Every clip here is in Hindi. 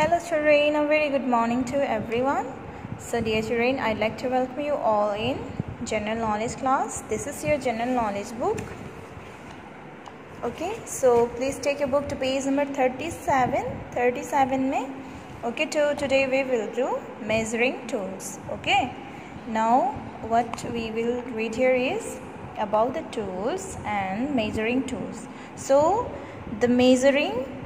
Hello children, a very good morning to everyone. So dear children, I'd like to welcome you all in general knowledge class. This is your general knowledge book. Okay, so please take your book to page number 37. 37 mein. Okay, to today we will do measuring tools. Okay, now what we will read here is about the tools and measuring tools. So the measuring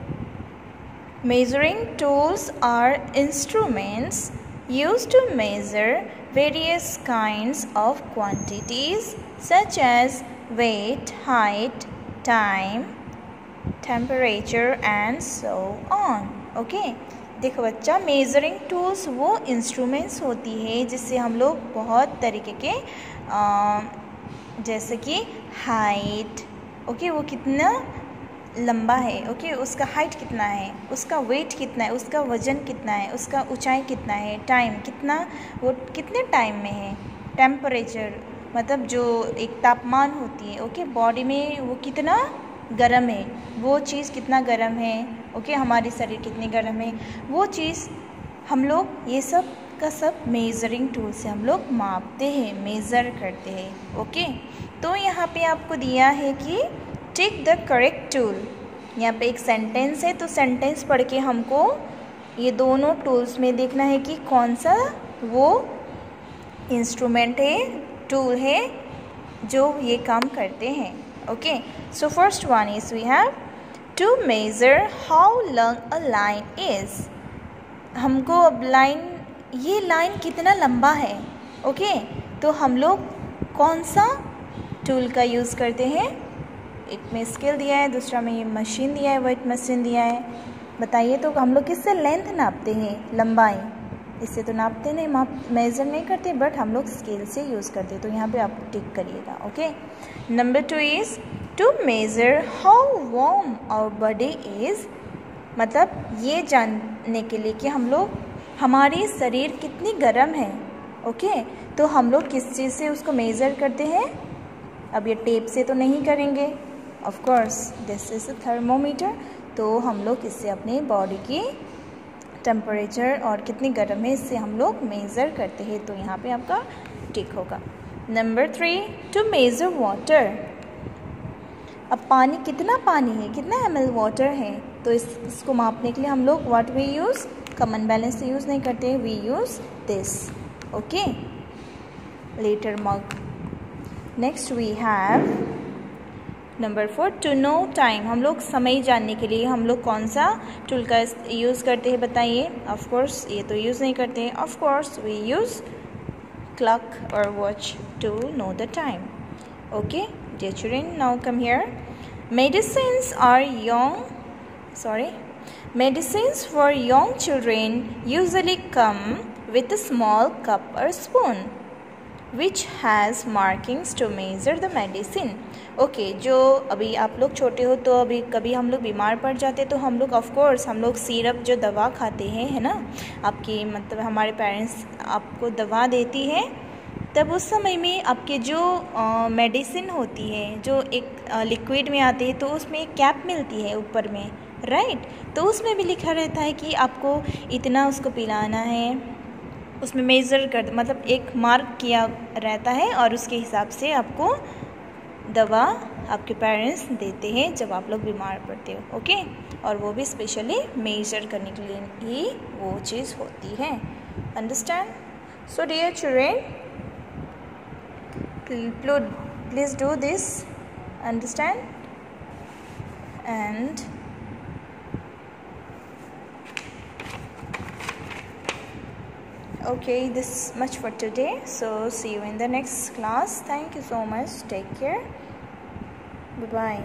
Measuring tools are instruments used to measure various kinds of quantities such as weight, height, time, temperature and so on. Okay? देखो बच्चा मेज़रिंग टूल्स वो इंस्ट्रूमेंट्स होती है जिससे हम लोग बहुत तरीके के आ, जैसे कि हाइट ओके okay, वो कितना लंबा है ओके उसका हाइट कितना है? उसका वेट कितना है? उसका वज़न कितना है? उसका ऊंचाई कितना है? टाइम कितना? वो कितने टाइम में है? टेम्परेचर मतलब जो एक तापमान होती है ओके बॉडी में वो कितना गर्म है? वो चीज़ कितना गर्म है? ओके हमारे शरीर कितनी गर्म है? वो चीज़ हम लोग, ये सब का सब मेज़रिंग टूल से हम लोग मापते हैं मेज़र करते हैं ओके तो यहाँ पे आपको दिया है कि टिक द करेक्ट टूल। यहाँ पे एक सेंटेंस है तो सेंटेंस पढ़ के हमको ये दोनों टूल्स में देखना है कि कौन सा वो इंस्ट्रूमेंट है टूल है, जो ये काम करते हैं। Okay so first one is we have to measure how long a line is हमको अब लाइन ये लाइन कितना लंबा है? Okay okay? तो हम लोग कौन सा टूल का यूज़ करते हैं? एक में स्केल दिया है, दूसरा में ये मशीन दिया है वेट मशीन दिया है। बताइए तो हम लोग किससे लेंथ नापते हैं? लंबाई। इससे तो नापते नहीं, माप मेज़र नहीं करते बट हम लोग स्केल से यूज़ करते तो यहाँ पे आप टिक करिएगा okay number two is to measure how warm our body is मतलब ये जानने के लिए कि हम लोग, हमारी शरीर कितनी गर्म है ओके तो हम लोग किस चीज़ से उसको मेज़र करते हैं? अब ये टेप से तो नहीं करेंगे। Of course this is a thermometer तो हम लोग इससे अपने बॉडी की टेम्परेचर और कितनी गर्म है, इससे हम लोग मेज़र करते हैं। तो यहाँ पे आपका टिक होगा। Number three to measure water अब पानी, कितना पानी है? कितना एम एल वाटर है? तो इस, इसको मापने के लिए हम लोग what we use common balance से यूज़ नहीं करते we use this okay litre mug next we have number four to know time हम लोग समय जानने के लिए हम लोग कौन सा टूल का यूज़ करते हैं बताइए? ऑफकोर्स ये तो यूज़ नहीं करते हैं। Of course we use clock और watch to know the time okay day चुरिन now come here medicine are young sorry medicine for young children usually come with a small cup और spoon which has markings to measure the medicine okay जो अभी आप लोग छोटे हो तो अभी कभी हम लोग बीमार पड़ जाते तो हम लोग ऑफकोर्स हम लोग सिरप जो दवा खाते हैं, है ना आपकी मतलब हमारे पेरेंट्स आपको दवा देती है, तब उस समय में आपके जो मेडिसिन होती है, जो एक लिक्विड में आती है तो उसमें एक कैप मिलती है ऊपर में राइट right? तो उसमें भी लिखा रहता है कि आपको इतना उसको पिलाना है उसमें मेज़र कर मतलब एक मार्क किया रहता है और उसके हिसाब से आपको दवा आपके पेरेंट्स देते हैं जब आप लोग बीमार पड़ते हो ओके और वो भी स्पेशली मेजर करने के लिए ही वो चीज़ होती है understand so dear children please do this understand and okay this much for today. So see you in the next class. Thank you so much. Take care. Bye bye